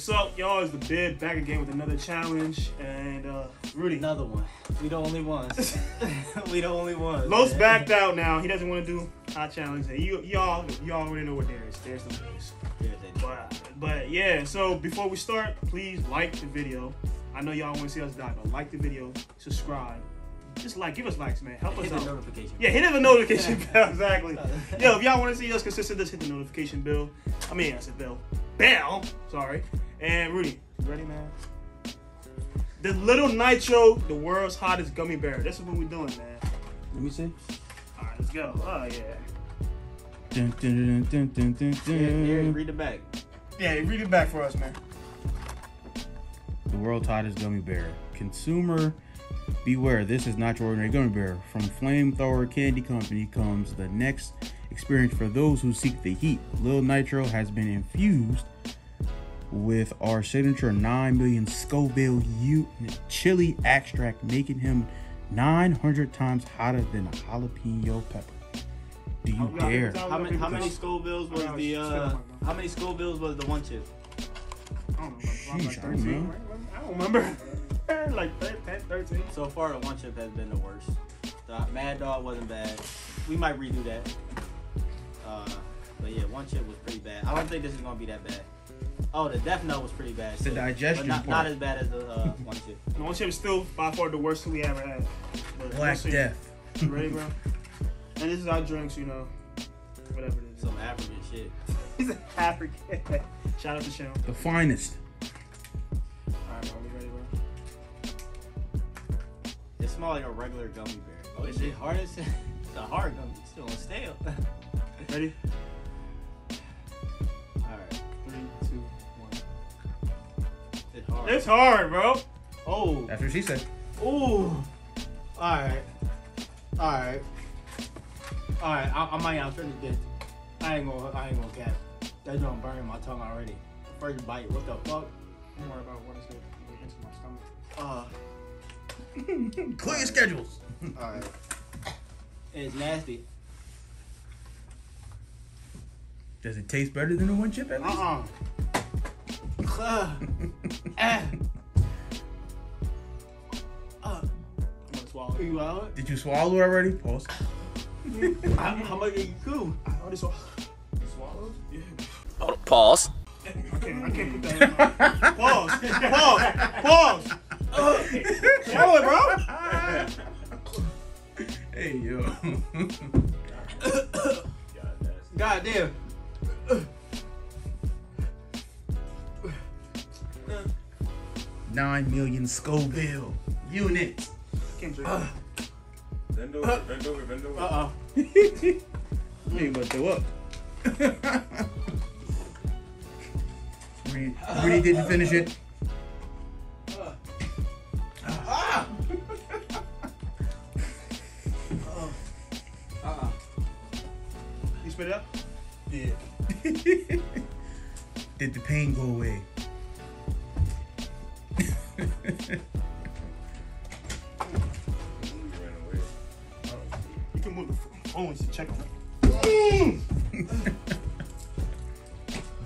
What's up, y'all? It's the Bid back again with another challenge. And uh Rudy. Another one. We the only ones. we the only ones. Los man. backed out now. He doesn't want to do hot challenge. And you y'all y'all already know what there is. There's the. Here's. But but yeah, so before we start, please like the video. I know y'all want to see us die, but like the video, subscribe. Just like, give us likes, man. Help us Hit the out. notification. Yeah, hit the notification bell. Exactly. Yo, if y'all want to see us consistent, just hit the notification bell. I mean, I said bell. Bell. Sorry. And Rudy, you ready, man? The Little Nitro, the world's hottest gummy bear. This is what we're doing, man. Let me see. All right, let's go. Oh yeah. Dun, dun, dun, dun, dun, dun, Here, here, dun. read the back. Yeah, read it back for us, man. The world's hottest gummy bear. Consumer, beware. This is not your ordinary gummy bear. From Flamethrower Candy Company comes the next experience for those who seek the heat. Lil Nitro has been infused with our signature 9 million Scoville U chili extract, making him 900 times hotter than a jalapeno pepper. Do you dare? yeah. How many, how many Scovilles was the uh? How many Scovilles was the one chip? I don't know. I'm like Sheesh, I don't 13. know. I don't remember. like 10, 13. So far, the one chip has been the worst. The Mad Dog wasn't bad. We might redo that. Uh, but yeah, one chip was pretty bad. I don't think this is gonna be that bad. Oh, the Death Nut was pretty bad. The too. digestion but not, not as bad as the uh, one chip. The one chip is still by far the worst we ever had. But we'll Black see. Death. You ready, bro? And this is our drinks, you know. Whatever it is. Some African shit. He's an African. Shout out to Sean. The finest. Alright, bro. We ready, bro? It smells like a regular gummy bear. Oh, is it hard as it's a hard gummy? It's still on stale. Ready? Hard. It's hard, bro. oh. That's what she said. Ooh. Alright. Alright. Alright, I, I might not finish this. I ain't gonna I ain't gonna cap. That's gonna burn my tongue already. First bite, what the fuck? Don't worry about what is it. It into my stomach. Uh Clear your schedules. alright. It's nasty. Does it taste better than the one chip at least? Uh-uh. Uh, eh. Uh, I'm gonna swallow it. you out? Did you swallow it already? Pause. How, how much did you chew? I already swallowed. You swallowed? Yeah. Pause. I can't, I can't put that in my... Pause. Pause. Pause. Swallow it, bro. Hey yo. God damn. Nine million Scoville units. Can't drink uh. it. Bend over, bend over, bend over. Uh-oh. You ain't gonna throw up. Rudy, Rudy didn't finish it. Uh-uh. You spit it up? Yeah. Did the pain go away? You. Can move the phones to check it.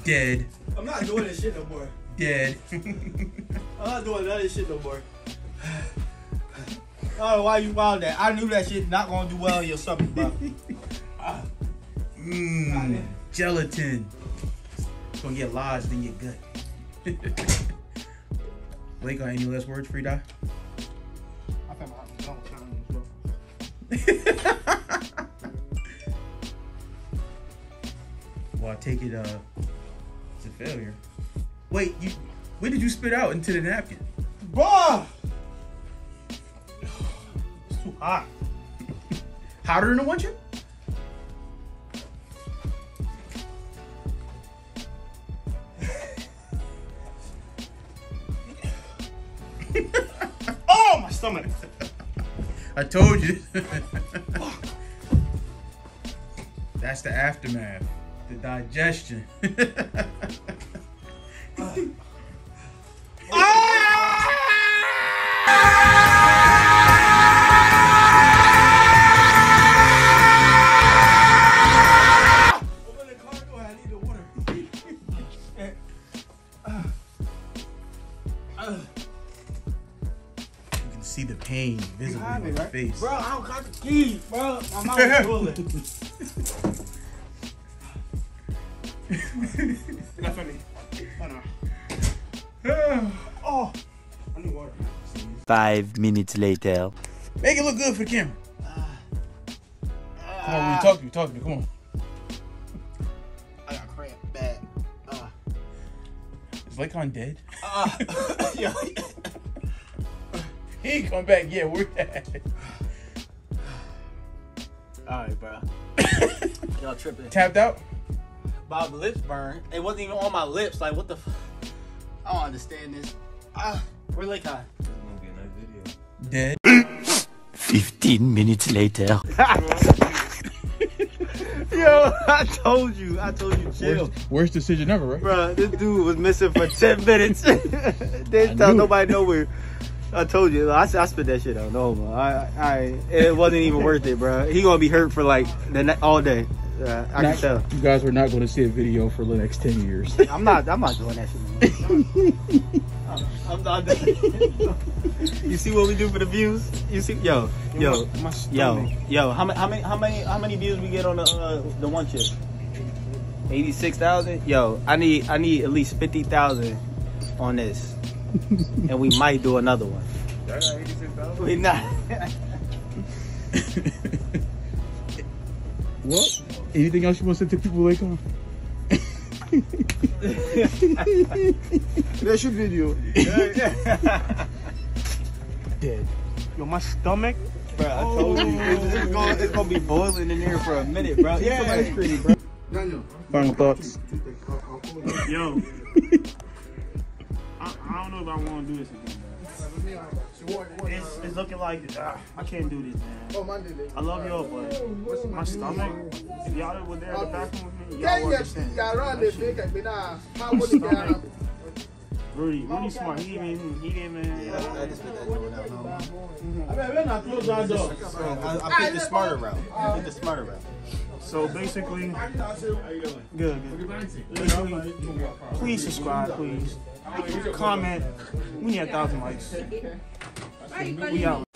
Dead. I'm not doing this shit no more. Dead. I'm not doing none of this shit no more. Oh, why you wild that? I knew that shit not gonna do well in your stomach, bro. Mmm. Gelatin. It's gonna get lodged in your gut. Blake, got any last words, Free Die? I found my don't challenge, bro. Well, I take it, uh, it's a failure. Wait, you, when did you spit out into the napkin? Bruh! It's too hot. Hotter than a one chip? I told you. That's the aftermath. The digestion. pain visibly have on right? face. Bro, I don't got the keys, bro. My mouth is full. Definitely. Oh, oh, I need water. Five minutes later. Make it look good for the camera. Come on, Rudy, talk to me, talk to me. Come on. I got cramp bad. Uh, Is Lekan dead? uh, yo, He ain't come back yet. Where at? All right, bro. Y'all tripping. Tapped out? My lips burn. It wasn't even on my lips. Like, what the? F- I don't understand this. Ah, where Lake High? It's gonna be a nice video. Dead. Fifteen minutes later. Yo, I told you. I told you, chill. Worst, worst decision ever, right? Bro, this dude was missing for 10 minutes. Didn't tell nobody nowhere. I told you, I, I spit that shit out. No, man. I, I, it wasn't even worth it, bro. He gonna be hurt for like the ne- all day. Uh, I can tell. You guys are not going to see a video for the next 10 years. I'm not. I'm not doing that shit. Man. I'm not. you see what we do for the views? You see, yo, yo, My yo, yo. How many? How many? How many? How many views we get on the uh, the one chip? Eighty six thousand. Yo, I need. I need at least fifty thousand on this, and we might do another one. Y'all 86,000? We not. what? Anything else you want to say to people, Lekan? That's your video. Dead. Yo, my stomach. Bro, I told you oh. it's, it's, gonna, it's gonna be boiling in here for a minute, bro. Yeah, ice cream, bro. Final thoughts. Yo. I, I don't know if I want to do this again. It's, it's looking like ah, I can't do this, man. I love y'all, but my stomach. If y'all were there in the bathroom with me, y'all would understand. That Rudy, Rudy smart. He even he didn't even. I just put that joint out. I, I picked the smarter route. I picked the smarter route. So basically, good, good. Basically, please subscribe, please. Comment. We need a thousand likes. We out.